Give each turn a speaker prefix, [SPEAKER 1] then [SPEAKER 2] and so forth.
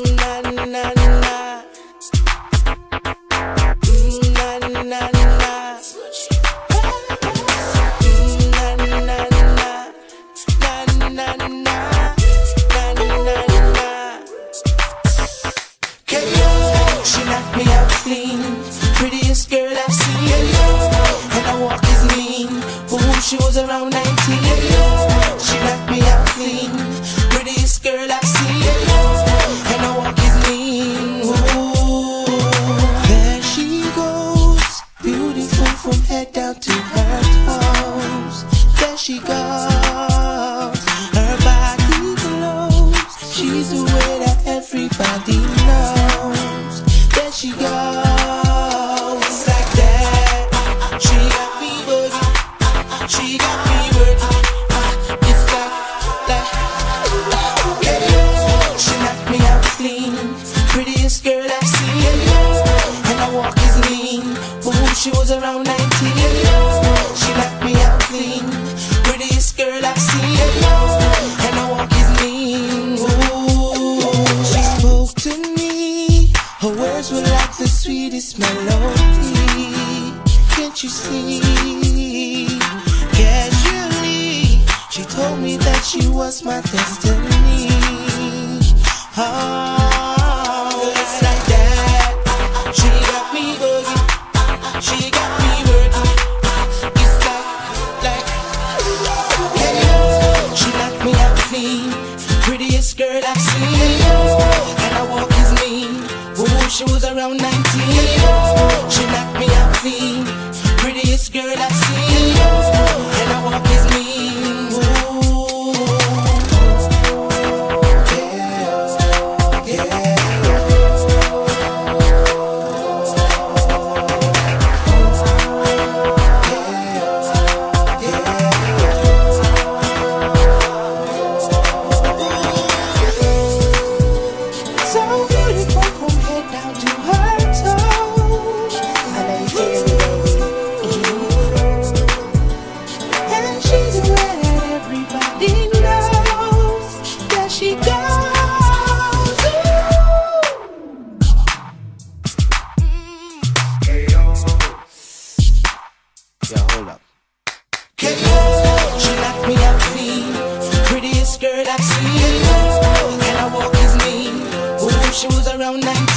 [SPEAKER 1] she knocked me out clean. Prettiest girl Her body glows. She's the way that everybody knows. There she goes. Like that. She got me. She got me. It's like that. Yeah. She knocked me out clean. Prettiest girl I've seen. And her walk is. Ooh, she was around 19. The melody. Can't you see? Casually, she told me that she was my destiny. Oh, it's like that. She got me. She got me working. It's like, she knocked me out clean. Prettiest girl I've seen. Around 19. She knocked me out clean. Prettiest girl I've seen. And her walk is she goes.
[SPEAKER 2] Yo, hold up.
[SPEAKER 1] KO, she knocked me out clean. Prettiest girl I've seen. And her walk is mean. Ooh, she was around 19.